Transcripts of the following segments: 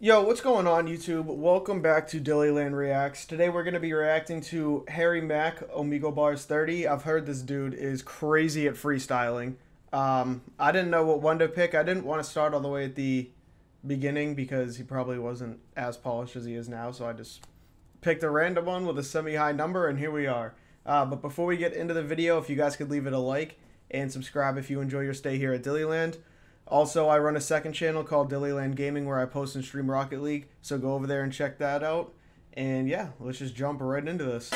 Yo, what's going on YouTube? Welcome back to Dillyland Reacts. Today we're going to be reacting to Harry Mack, Omegle Bars 30. I've heard this dude is crazy at freestyling. Um, I didn't know what one to pick. I didn't want to start all the way at the beginning because he probably wasn't as polished as he is now, so I just picked a random one with a semi-high number, and here we are. Uh, but before we get into the video, if you guys could leave it a like and subscribe if you enjoy your stay here at Dillyland. Also, I run a second channel called Dillyland Gaming where I post and stream Rocket League, so go over there and check that out. And yeah, let's just jump right into this.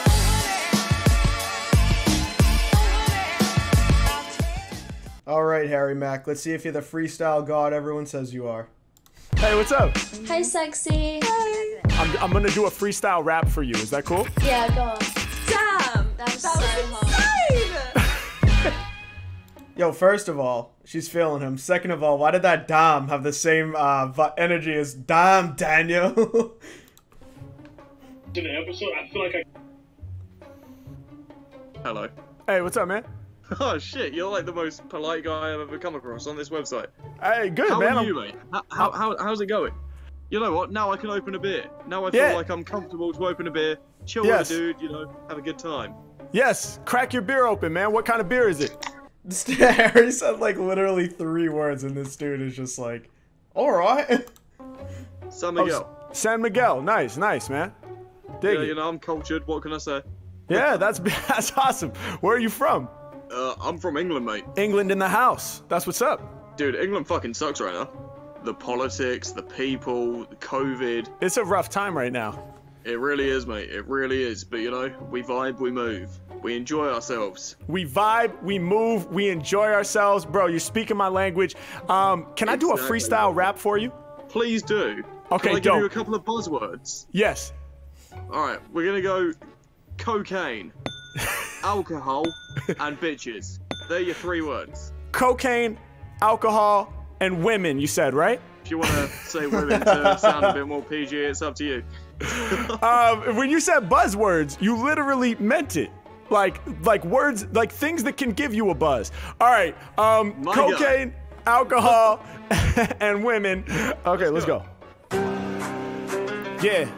All right, Harry Mack, let's see if you're the freestyle god everyone says you are. Hey, what's up? Hi, sexy. I'm, I'm gonna do a freestyle rap for you. Is that cool? Yeah, go on. Damn! That was That so was hot. insane! Yo, first of all, she's feeling him. Second of all, why did that Dom have the same uh, energy as Dom Daniel? in the episode, I feel like I Hello. Hey, what's up, man? Oh shit, you're like the most polite guy I've ever come across on this website. Hey, good, How man. are you, mate? How, how, how, how's it going? You know what? Now I can open a beer. Now I feel Yeah. like I'm comfortable to open a beer, chill Yes. with a dude, you know, have a good time. Yes, crack your beer open, man. What kind of beer is it? This- Harry said like literally three words, and this dude is just like, all right. San Oh, Miguel. S- San Miguel. Nice, nice, man. Dig yeah, it. you know, I'm cultured. What can I say? Yeah, that's that's awesome. Where are you from? Uh, I'm from England, mate. England in the house. That's what's up. Dude, England fucking sucks right now. The politics, the people, the COVID. It's a rough time right now. It really is, mate. It really is. But you know, we vibe, we move. We enjoy ourselves. We vibe, we move, we enjoy ourselves, bro. You're speaking my language. Um, can I do a freestyle rap for you? Please do. Okay, Can I give you a couple of buzzwords? Yes. All right, we're gonna go cocaine, alcohol, and bitches. They're your three words. Cocaine, alcohol, and women. You said right? If you want to say women to sound a bit more PG, it's up to you. Um, when you said buzzwords, you literally meant it. Like, like words, like things that can give you a buzz. All right. Um, My cocaine, alcohol, and women. Okay, let's go. Yeah.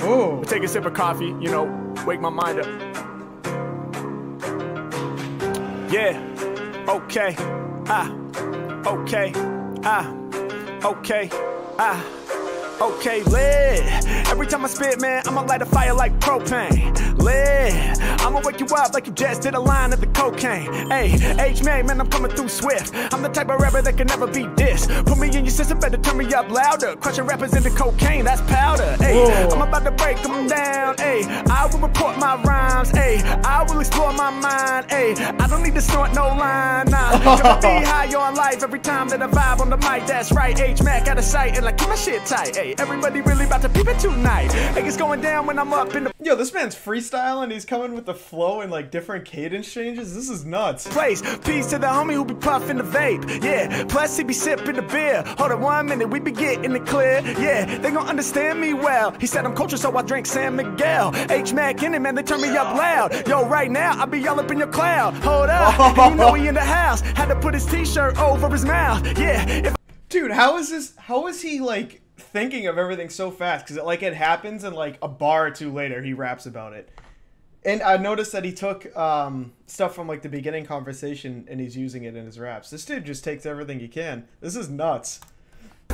Oh, Take a sip of coffee. You know, wake my mind up. Yeah. Okay. Ah. Okay. Ah. Okay. Ah. Okay, lit. Every time I spit, man, I'ma light a fire like propane. Lit. I'ma wake you up like you just did a line of the cocaine. Hey, H man, man, I'm coming through swift. I'm the type of rapper that can never be dissed. Put me in your system, better turn me up louder. Crushing rappers into cocaine, that's powder. Hey, I'm about to break them down. Hey, I will report my rhymes. Hey, I will explore my mind. Hey, I don't need to snort no line. Nah, be high on life every time that I vibe on the mic. That's right, H Mac out of sight, and like keep my shit tight. Everybody really about to peep it tonight. Hey, it's going down when I'm up in the yo, this man's freestyling. He's coming with the flow and like different cadence changes. This is nuts. place. Peace to the homie who be puffing the vape. Yeah, plus he be sipping the beer. Hold on one minute, we be getting it clear. Yeah, they gon' understand me well. He said I'm culture, so I drink San Miguel. H Mac in it, man, they turn me up loud. Yo, right now, I be all up in your cloud. Hold up, you know he in the house. Had to put his t-shirt over his mouth. Yeah, if Dude, how is this? How is he like thinking of everything so fast? Because it like it happens and like a bar or two later he raps about it. And I noticed that he took um, stuff from like the beginning conversation and he's using it in his raps. This dude just takes everything he can. This is nuts.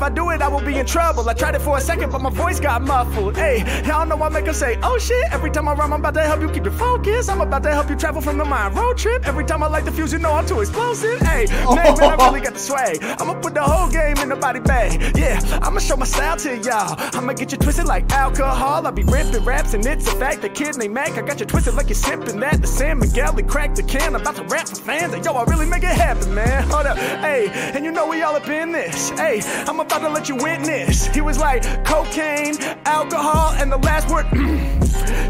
If I do it, I will be in trouble. I tried it for a second, but my voice got muffled. Hey, y'all know I make them say, oh shit. Every time I rhyme, I'm about to help you keep it focused. I'm about to help you travel from the mind road trip. Every time I light the fuse, you know I'm too explosive. Hey, oh. man, man, I really got the swag. I'ma put the whole game in the body bag. Yeah, I'ma show my style to y'all. I'ma get you twisted like alcohol. I'll be ripping raps, and it's a fact. The kid named Mac, I got you twisted like you're sipping that. The San Miguel, they cracked the can. I'm about to rap for fans. And yo, I really make it happen, man. Hold up. Hey, and you know we all up in this. Hey, I'm about to let you witness. He was like cocaine, alcohol, and the last word.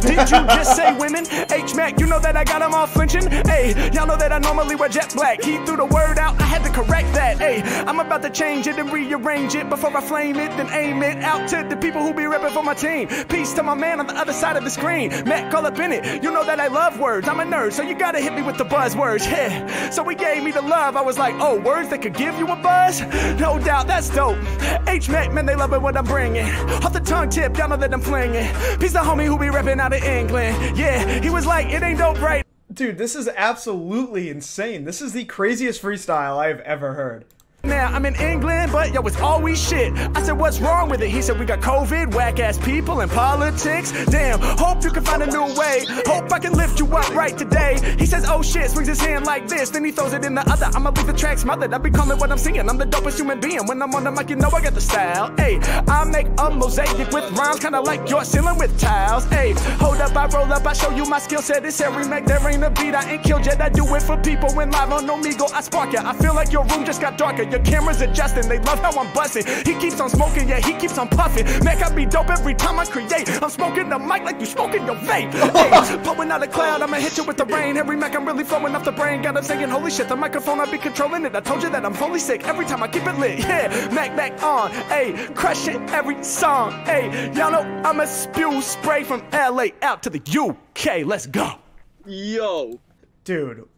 Did you just say women? H Mac, you know that I got him all flinching. Hey, y'all know that I normally wear jet black. He threw the word out, I had to correct that. Hey, I'm about to change it and rearrange it before I flame it, then aim it out to the people who be ripping for my team. Peace to my man on the other side of the screen. Mac, call up in it. You know that I love words. I'm a nerd, so you gotta hit me with the buzzwords. Yeah. So he gave me the love. I was like, oh, words that could give you a buzz? No doubt, that's dope. H Mac, man, they love it what I'm bringing. Off the tongue tip, y'all know that I'm flinging. Piece of homie who be rapping out of England. Yeah, he was like, it ain't dope, right? Dude, this is absolutely insane. This is the craziest freestyle I have ever heard. Now I'm in England, but yo, it's always shit. I said, what's wrong with it? He said, we got COVID, whack ass people, and politics. Damn, hope you can find a new way. Hope I can lift you up right today. He says, oh shit, swings his hand like this, then he throws it in the other. I'ma leave the track smothered. I be calling what I'm singing. I'm the dopest human being. When I'm on the mic, you know I got the style. Hey, I make a mosaic with rhymes, kinda like your ceiling with tiles. Hey, hold up, I roll up, I show you my skill set. It's H Mac, there ain't a beat, I ain't killed yet. I do it for people when live on Omegle. I spark ya. I feel like your room just got darker. Your camera's adjusting, they love how I'm busting. He keeps on smoking, yeah, he keeps on puffing. Mac, I be dope every time I create. I'm smoking the mic like you smoking your vape. Hey, blowing out a cloud, I'ma hit you with the rain. H Mac, I'm really flowing off the brain. Got Got 'em saying, holy shit, the microphone, I be controlling it. I told you that I'm fully sick every time I keep it lit. Yeah, Mac, Mac on, hey, crush it every song. Hey, y'all know I'ma spew spray from LA out to the UK. Let's go. Yo. Dude.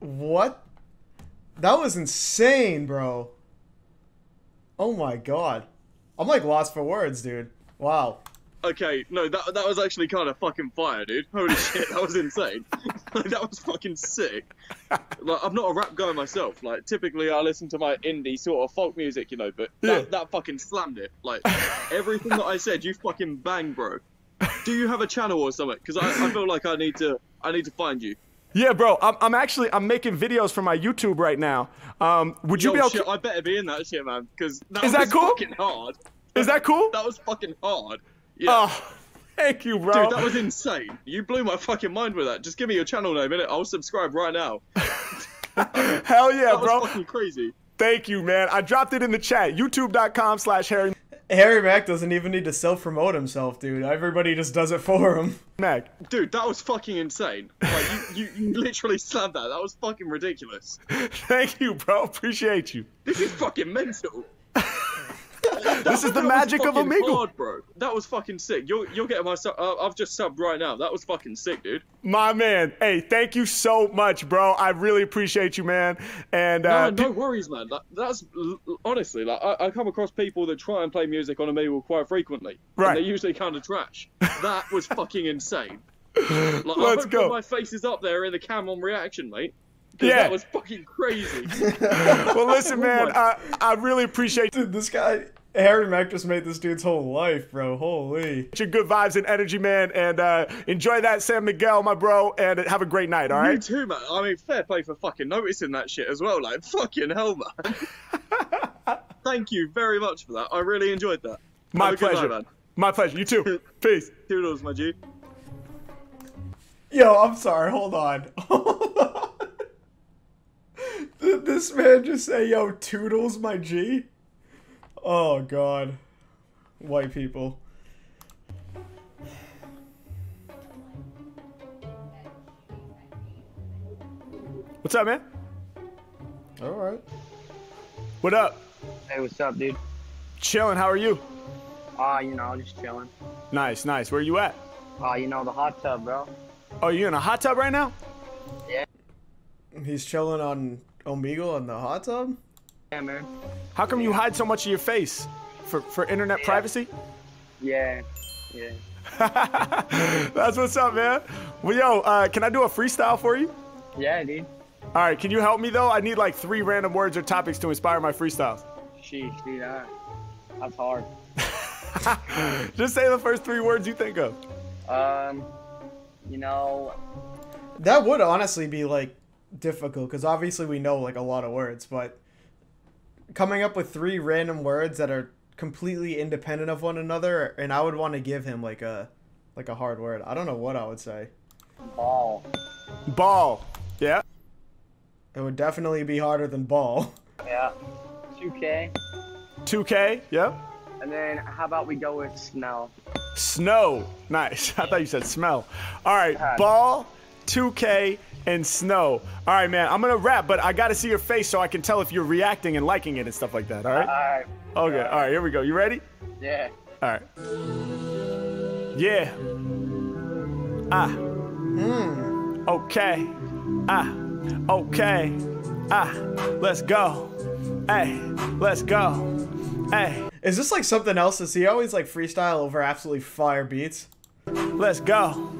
What? That was insane, bro. Oh my god. I'm like lost for words, dude. Wow. Okay, no, that that was actually kind of fucking fire, dude. Holy shit, that was insane. like, that was fucking sick. Like, I'm not a rap guy myself. Like, typically I listen to my indie sort of folk music, you know, but that, Yeah. that fucking slammed it. Like, everything that I said, you fucking bang, bro. Do you have a channel or something? Because I, I feel like I need to I need to find you. Yeah, bro. I'm, I'm actually I'm making videos for my YouTube right now. Um, would you Yo, be okay? shit, I better be in that shit, man. Because that Is that cool? fucking hard. Is that cool? That was fucking hard. Yeah. Oh, thank you, bro. Dude, that was insane. You blew my fucking mind with that. Just give me your channel name, innit? I'll subscribe right now. Hell yeah, That was bro. fucking crazy. Thank you, man. I dropped it in the chat. YouTube.com slash Harry Harry Mack doesn't even need to self promote himself, dude. Everybody just does it for him. Mack. Dude, that was fucking insane. Like, you, you, you literally slammed that. That was fucking ridiculous. Thank you, bro. Appreciate you. This is fucking mental. This is the magic of fucking Omegle. hard, bro. That was fucking sick. You're, you're getting my sub. Uh, I've just subbed right now. That was fucking sick, dude. My man. Hey, thank you so much, bro. I really appreciate you, man. And No, uh, no worries, man. That, that's honestly like I, I come across people that try and play music on Omegle quite frequently, Right. They're usually kind of trash. That was fucking insane. Like, I Let's hope go. that my face is up there in the cam on reaction, mate. Yeah. that was fucking crazy. well, listen, man. my- I, I really appreciate Dude, this guy, Harry Mack just made this dude's whole life, bro. Holy. Get your good vibes and energy, man. And uh, enjoy that, San Miguel, my bro. And have a great night, all right? You too, man. I mean, fair play for fucking noticing that shit as well. Like, fucking hell, man. Thank you very much for that. I really enjoyed that. My Have a good pleasure. night, man. My pleasure. You too. Peace. Toodles, my G. Yo, I'm sorry. Hold on. Hold on. Did this man just say, yo, Toodles, my G? Oh, God. White people. What's up, man? All right. What up? Hey, what's up, dude? Chilling. How are you? Ah, you know, just chilling. Nice, nice. Where you at? Ah, you know, the hot tub, bro. Oh, you in a hot tub right now? Yeah. He's chilling on Omegle in the hot tub? Yeah, man. How come you hide so much of your face? For for internet privacy? Yeah, yeah. That's what's up, man. Well, yo, uh, can I do a freestyle for you? Yeah, dude. All right, can you help me though? I need like three random words or topics to inspire my freestyles. Sheesh, dude. Uh, that's hard. Just say the first three words you think of. Um, you know, That would honestly be like difficult because obviously we know like a lot of words, but coming up with three random words that are completely independent of one another, and I would want to give him like a like a hard word. I don't know what I would say. ball. Ball. Yeah. It would definitely be harder than ball. Yeah. 2K. 2K. Yep. And then how about we go with smell? Snow. Nice. I thought you said smell. All right. Ball, 2K, and snow. All right, man. I'm gonna rap, but I gotta see your face so I can tell if you're reacting and liking it and stuff like that. All right. Alright. Okay. All right. Here we go. You ready? Yeah. All right. Yeah. Ah. Okay. Ah. Okay. Ah. Let's go. Hey, let's go. Hey, Is this like something else? Does he always like freestyle over absolutely fire beats? let's go.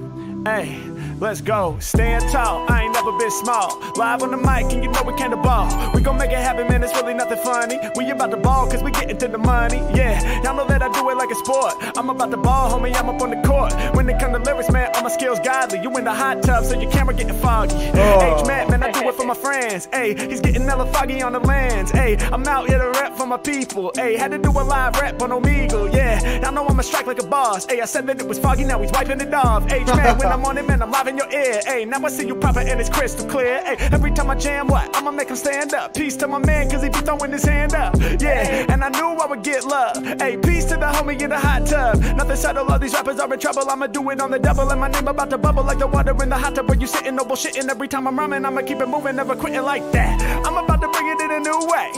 Hey, let's go. Stand tall, I ain't never been small. Live on the mic, and you know we came to ball. We gon' make it happen, man. It's really nothing funny. We about to ball, cause we getting to the money. Yeah, y'all know that I do it like a sport. I'm about to ball, homie, I'm up on the court. When it come to lyrics, man, all my skills godly. You in the hot tub, so your camera getting foggy. Oh. H Mac, man, I do it for my friends. Hey, he's getting hella foggy on the lands. Hey, I'm out here to rap for my people. Hey, had to do a live rap on Omegle. Yeah, y'all know I'ma strike like a boss. Hey, I said that it was foggy, now he's wiping it off. H man, when I'm on it, man, I'm live in your ear. Hey, now I see you proper and it's crystal clear. Hey, every time I jam, what? I'ma make him stand up. Peace to my man, cause he be throwing his hand up. Yeah, and I knew I would get love. Hey, peace to the homie in the hot tub. Nothing subtle, all these rappers are in trouble. I'ma do it on the double, and my name about to bubble like the water in the hot tub. Where you sitting, no bullshitting. Every time I'm rhyming, I'ma keep it moving, never quitting like that. I'm about to bring it in a new way.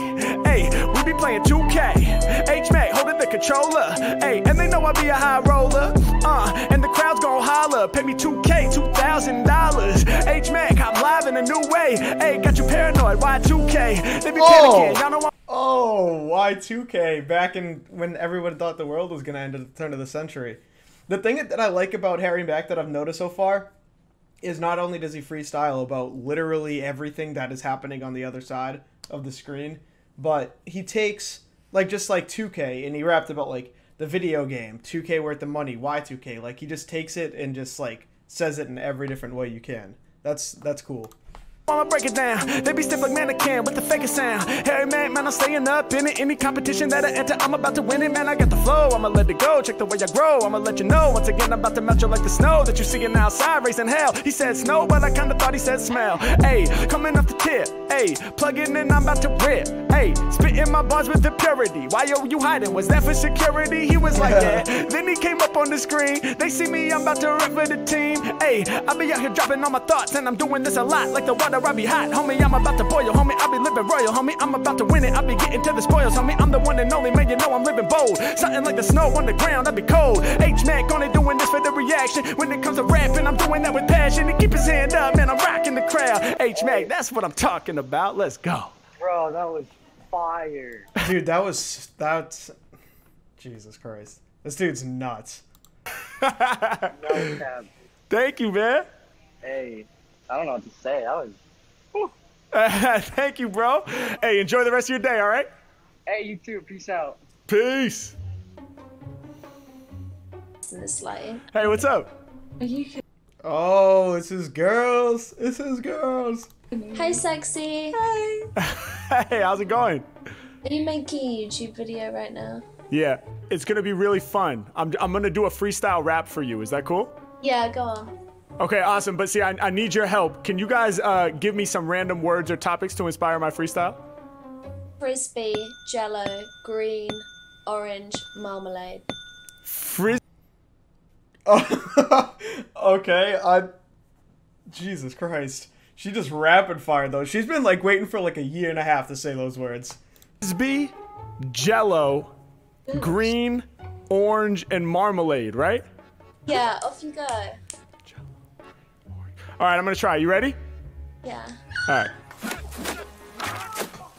Hey, we be playing 2K. H Mac holding the controller. Hey, and they know I be a high roller. Uh, and the crowd's gon' holler. Pay me 2K, $2,000. H Mac, I'm live in a new way. Hey, got you paranoid. Y2K. They be Oh. panicking. Y'all know I'm Oh, Y2K, back in when everyone thought the world was going to end at the turn of the century. The thing that I like about Harry Mack that I've noticed so far is not only does he freestyle about literally everything that is happening on the other side of the screen, but he takes, like, just like 2K, and he rapped about, like, the video game, 2K worth of money, Y2K. Like, he just takes it and just, like, says it in every different way you can. That's that's cool. I'ma break it down. They be stiff like mannequin with the fakest sound. Harry man, man, I'm staying up in it. Any competition that I enter, I'm about to win it, man. I got the flow. I'ma let it go. Check the way I grow. I'ma let you know. Once again, I'm about to melt you like the snow that you seeing outside, raising hell. He said snow, but I kinda thought he said smell. Hey, coming off the tip. Hey, plugging in, I'm about to rip. Hey, spitting my bars with the purity. Why yo, you hiding? Was that for security? He was like that. then he came up on the screen. They see me, I'm about to rip for the team. Hey, I be out here dropping all my thoughts, and I'm doing this a lot. Like the water, I be hot, homie. I'm about to boil, homie. I be living royal, homie. I'm about to win it. I be getting to the spoils, homie. I'm the one and only man, you know I'm living bold. Something like the snow on the ground, I be cold. H Mac only doing this for the reaction. When it comes to rapping, I'm doing that with passion. And keep his hand up, man. I'm rocking the crowd. H Mac, that's what I'm talking about. Let's go. Bro, that was fire. Dude, that was that's Jesus Christ. This dude's nuts. No. Thank you, man. Hey, I don't know what to say. That was. Thank you, bro. Hey, enjoy the rest of your day, all right? Hey, you too. Peace out. Peace. in this lighting. Hey, what's up? Are you Oh, it's his girls. It's his girls. Hi, sexy. Hey, how's it going? Are you making a YouTube video right now? Yeah, it's gonna be really fun. I'm, I'm gonna do a freestyle rap for you. Is that cool? Yeah, go on. Okay, awesome. But see, I, I need your help. Can you guys uh, give me some random words or topics to inspire my freestyle? Frisbee, jello, green, orange, marmalade. Frizz. okay, I. Jesus Christ. She just rapid fired though. She's been like waiting for like a year and a half to say those words. Frisbee, Jello, green, orange, and marmalade. Right? Yeah, off you go. All right, I'm gonna try. You ready? Yeah. All right.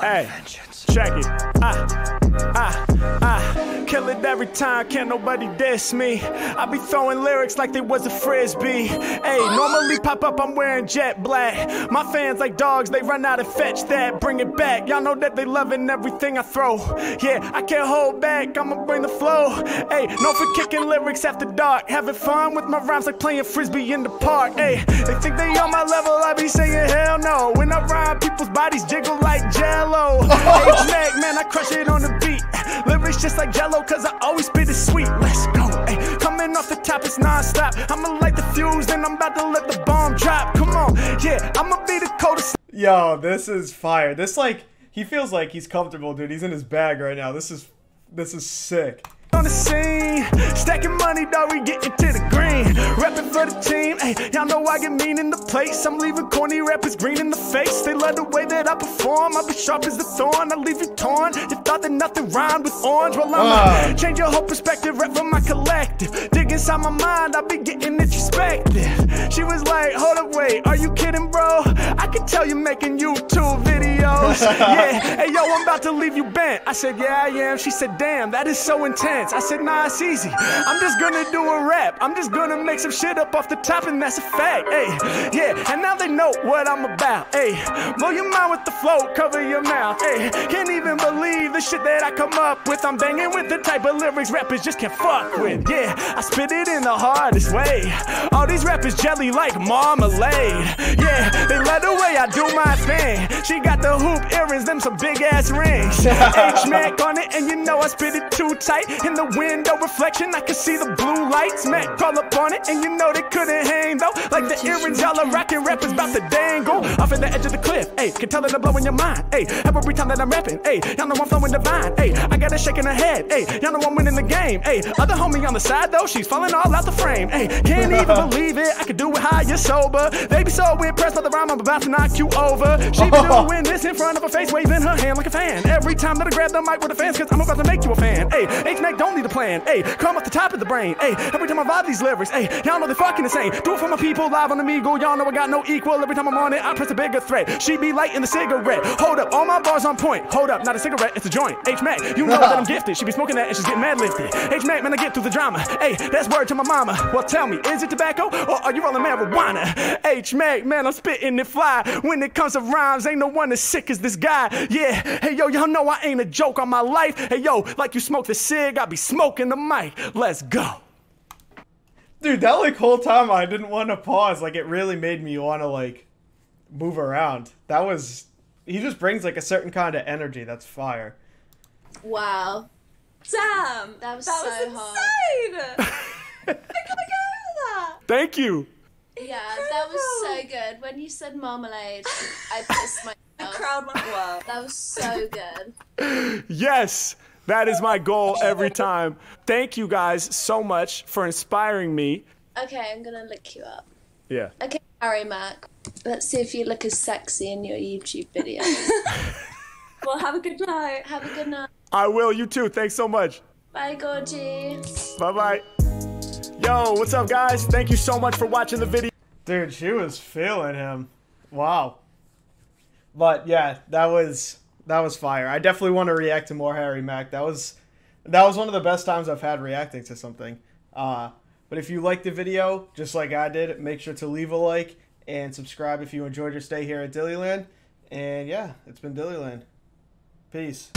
Hey, check it. Ah, ah, ah. Kill it every time, can't nobody diss me. I be throwing lyrics like they was a frisbee. Hey, normally pop up, I'm wearing jet black. My fans like dogs, they run out and fetch that. Bring it back, y'all know that they loving everything I throw. Yeah, I can't hold back, I'ma bring the flow. Hey, no for kicking lyrics after dark. Having fun with my rhymes like playing frisbee in the park. Hey, they think they on my level, I be saying hell no. When I rhyme, people's bodies jiggle like jello. H-Mac, man, I crush it on the beat. Lyrics just like jello, cause I always spit it sweet. Let's go. Hey, coming off the top, it's non-stop. I'ma light the fuse, then I'm about to let the bomb drop. Come on, yeah, I'ma be the coldest. Yo, this is fire. This like he feels like he's comfortable, dude. He's in his bag right now. This is this is sick. On the scene. Stacking money, dog, we getting to the green. Rapping for the team, hey, y'all know I get mean in the place. I'm leaving corny rappers green in the face. They love the way that I perform. I be sharp as the thorn, I leave you torn. You thought that nothing rhymed with orange, well, I'ma Ah. change your whole perspective, rap for my collective. Dig inside my mind, I be getting introspective. She was like, hold up, wait, are you kidding, bro? I can tell you making YouTube videos. yeah, hey, yo, I'm about to leave you bent. I said, yeah, I am. She said, damn, that is so intense. I said, nah, it's easy. I'm just gonna do a rap. I'm just gonna make some shit up off the top, and that's a fact. Hey, yeah, and now they know what I'm about. Hey, blow your mind with the flow, cover your mouth. Hey, can't even believe the shit that I come up with. I'm banging with the type of lyrics rappers just can't fuck with. Yeah, I spit it in the hardest way. All these rappers jelly like marmalade. Yeah, they love the way I do my thing. She got the hoop earrings, them some big ass rings. H Mac on it, and you know I spit it too tight. In the window reflection, I can see the blue lights. Mac call up on it, and you know they couldn't hang though. Like the earrings, y'all are rocking rappers about to dangle off at the edge of the cliff. Hey, can tell that I'm blowing your mind. Hey, every time that I'm rapping. Hey, y'all know I'm flowing divine. Hey, I got her shaking her head. Hey, y'all know I'm winning the game. Hey, other homie on the side though, she's falling all out the frame. Hey, can't even believe it. I could do it high, you're sober. They be so impressed by the rhyme, I'm about to knock you over. She be doing this in front of her face, waving her hand like a fan. Every time that I grab the mic with the fans, cause I'm about to make you a fan. Hey, H-Mac don't need a plan. Hey, come off the top of the brain. Hey, every time I vibe these lyrics, hey, y'all know they fucking insane. Do it for my people live on the Omegle. Y'all know I got no equal. Every time I'm on it, I press a bigger threat. She be lighting the cigarette. Hold up, all my bars on point. Hold up, not a cigarette, it's a joint. H-Mac, you know that I'm gifted. She be smoking that and she's getting mad lifted. H-Mac, man, I get through the drama. Hey, that's word to my mama. Well, tell me, is it tobacco or are you rolling marijuana? H-Mac, man, I'm spitting it fly. When it comes to rhymes, ain't no one as sick as this guy. Yeah, hey, yo, y'all know I ain't a joke on my life. Hey, yo, like you smoke the cig, I be smoking the mic. Let's go. Dude, that like whole time I didn't want to pause. Like it really made me want to like move around. That was he just brings like a certain kind of energy that's fire. Wow. Damn! That was that so was hard. insane! I gotta go with that! Thank you. Yeah, that was so good. When you said marmalade, I pissed The myself. crowd went wild. That was so good. Yes, that is my goal every time. Thank you guys so much for inspiring me. Okay, I'm gonna look you up. Yeah. Okay, Harry Mack. Let's see if you look as sexy in your YouTube video. Well, have a good night. Have a good night. I will. You too. Thanks so much. Bye, Gorgie. Bye bye. Yo, what's up, guys? Thank you so much for watching the video. Dude, she was feeling him. Wow. But yeah, that was that was fire. I definitely want to react to more Harry Mack. That was that was one of the best times I've had reacting to something. Uh, but if you liked the video, just like I did, make sure to leave a like and subscribe if you enjoyed your stay here at Dillyland. And yeah, it's been Dillyland. Peace.